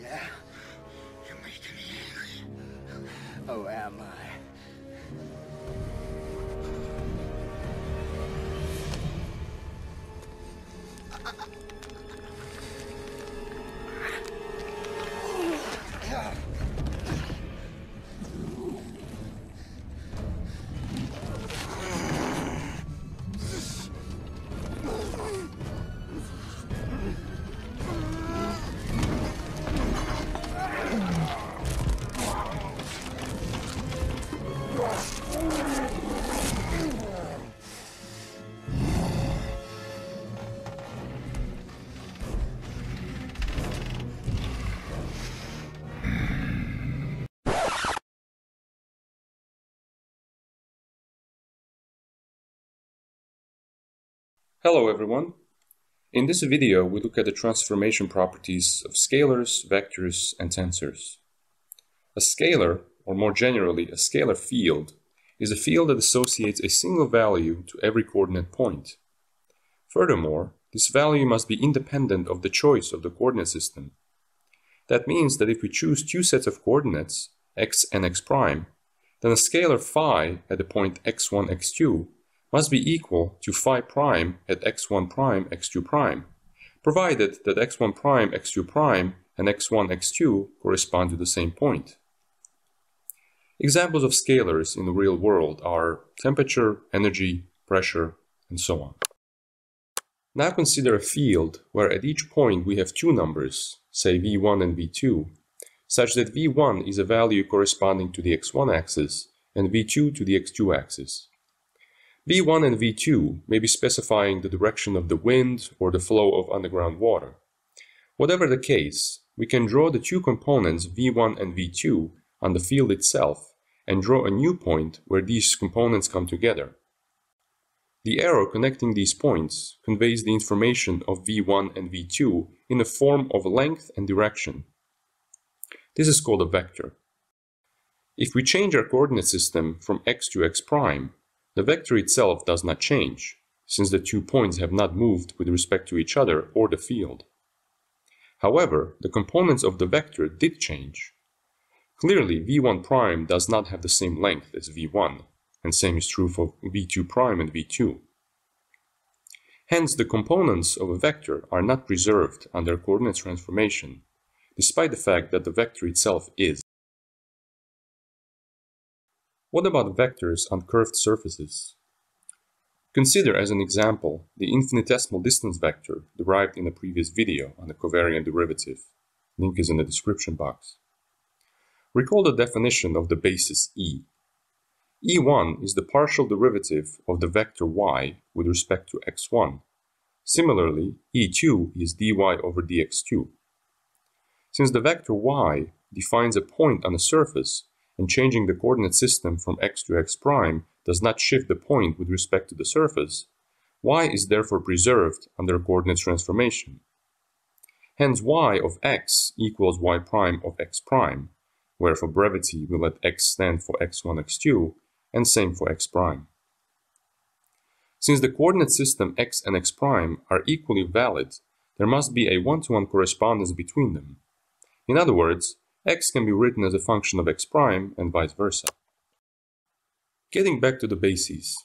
Yeah? Hello everyone. In this video, we look at the transformation properties of scalars, vectors, and tensors. A scalar, or more generally, a scalar field, is a field that associates a single value to every coordinate point. Furthermore, this value must be independent of the choice of the coordinate system. That means that if we choose two sets of coordinates, x and x prime, then a scalar phi at the point x1, x2 must be equal to phi prime at x1 prime, x2 prime, provided that x1 prime, x2 prime, and x1, x2 correspond to the same point. Examples of scalars in the real world are temperature, energy, pressure, and so on. Now consider a field where at each point we have two numbers, say v1 and v2, such that v1 is a value corresponding to the x1 axis and v2 to the x2 axis. V1 and V2 may be specifying the direction of the wind or the flow of underground water. Whatever the case, we can draw the two components V1 and V2 on the field itself and draw a new point where these components come together. The arrow connecting these points conveys the information of V1 and V2 in the form of length and direction. This is called a vector. If we change our coordinate system from x to x prime, the vector itself does not change, since the two points have not moved with respect to each other or the field. However, the components of the vector did change. Clearly, v1 prime does not have the same length as v1, and same is true for v2 prime and v2. Hence, the components of a vector are not preserved under coordinate transformation, despite the fact that the vector itself is. What about vectors on curved surfaces? Consider as an example the infinitesimal distance vector derived in a previous video on the covariant derivative. Link is in the description box. Recall the definition of the basis E. E1 is the partial derivative of the vector y with respect to x1. Similarly, E2 is dy over dx2. Since the vector y defines a point on a surface and changing the coordinate system from x to x prime does not shift the point with respect to the surface, y is therefore preserved under coordinate transformation. Hence y of x equals y prime of x prime, where for brevity we let x stand for x1, x2, and same for x prime. Since the coordinate system x and x prime are equally valid, there must be a one-to-one -one correspondence between them. In other words, x can be written as a function of x prime and vice versa. Getting back to the bases.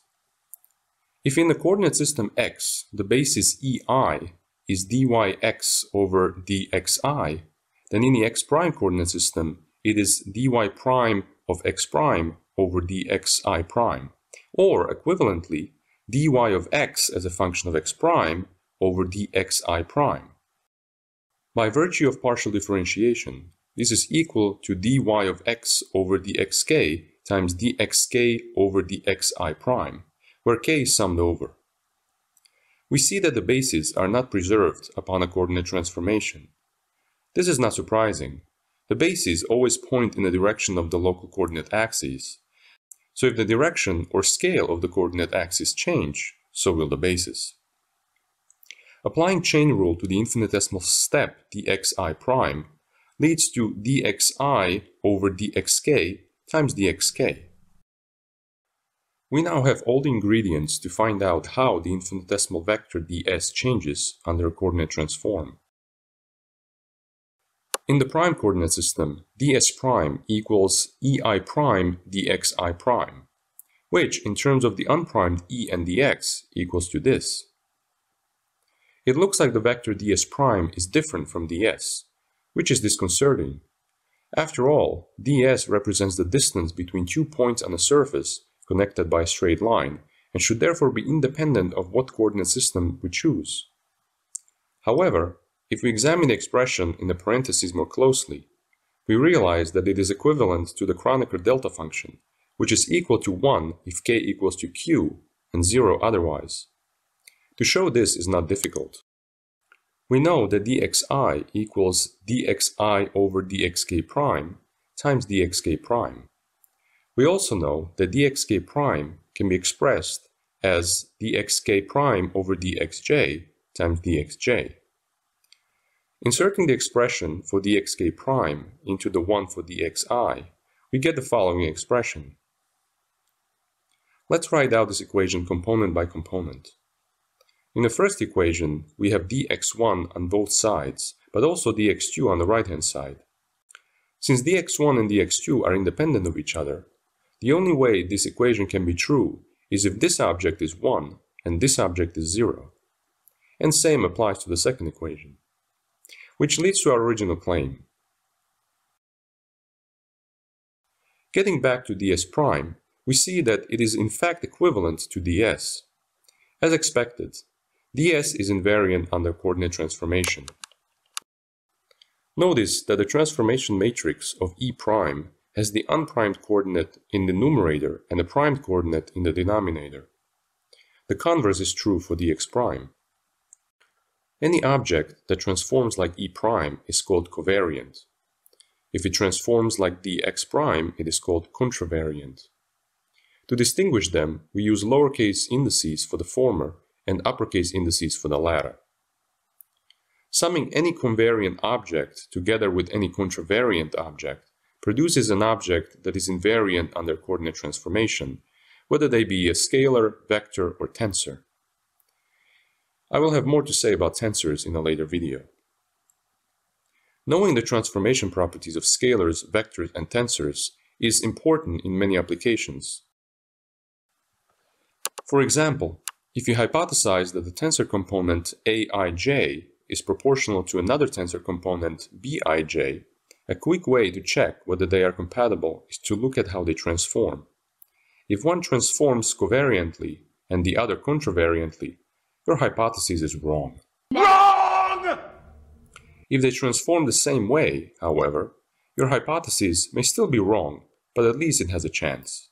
If in the coordinate system x, the basis ei is dyx over dxi, then in the x prime coordinate system, it is dy prime of x prime over dxi prime, or equivalently, dy of x as a function of x prime over dxi prime. By virtue of partial differentiation, this is equal to dy of x over dxk times dxk over dxi prime, where k is summed over. We see that the bases are not preserved upon a coordinate transformation. This is not surprising. The bases always point in the direction of the local coordinate axes. So if the direction or scale of the coordinate axis change, so will the bases. Applying chain rule to the infinitesimal step dxi prime leads to dxi over dxk times dxk. We now have all the ingredients to find out how the infinitesimal vector ds changes under a coordinate transform. In the prime coordinate system, ds prime equals ei prime dxi prime, which in terms of the unprimed e and dx equals to this. It looks like the vector ds prime is different from ds, which is disconcerting. After all, ds represents the distance between two points on a surface connected by a straight line and should therefore be independent of what coordinate system we choose. However, if we examine the expression in the parentheses more closely, we realize that it is equivalent to the Kronecker delta function, which is equal to 1 if k equals to q and 0 otherwise. To show this is not difficult. We know that dxi equals dxi over dxk prime times dxk prime. We also know that dxk prime can be expressed as dxk prime over dxj times dxj. Inserting the expression for dxk prime into the one for dxi, we get the following expression. Let's write out this equation component by component. In the first equation, we have dx1 on both sides, but also dx2 on the right-hand side. Since dx1 and dx2 are independent of each other, the only way this equation can be true is if this object is 1 and this object is 0. And same applies to the second equation which leads to our original claim. Getting back to ds prime, we see that it is in fact equivalent to ds. As expected, ds is invariant under coordinate transformation. Notice that the transformation matrix of E prime has the unprimed coordinate in the numerator and the primed coordinate in the denominator. The converse is true for dx prime. Any object that transforms like E prime is called covariant. If it transforms like dx prime, it is called contravariant. To distinguish them, we use lowercase indices for the former and uppercase indices for the latter. Summing any covariant object together with any contravariant object produces an object that is invariant under coordinate transformation, whether they be a scalar, vector, or tensor. I will have more to say about tensors in a later video. Knowing the transformation properties of scalars, vectors, and tensors is important in many applications. For example, if you hypothesize that the tensor component aij is proportional to another tensor component bij, a quick way to check whether they are compatible is to look at how they transform. If one transforms covariantly and the other contravariantly, your hypothesis is wrong. Wrong! If they transform the same way, however, your hypothesis may still be wrong, but at least it has a chance.